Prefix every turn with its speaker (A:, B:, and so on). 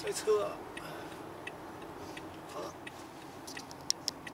A: 赛车。啊